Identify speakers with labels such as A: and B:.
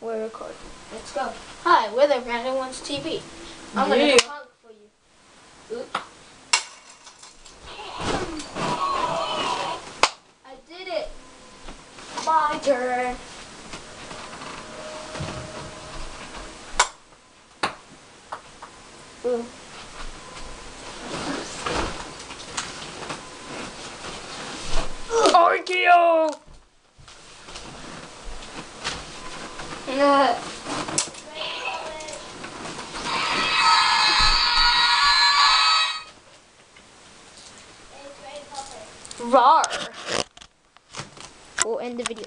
A: We're recording. Let's go. Hi, we're the Random Ones TV. I'm gonna
B: Yeah.
A: do punk for you. Oop. I did it. My turn. Ooh.
B: Orkio!
A: Uh, Rar. We'll end the video.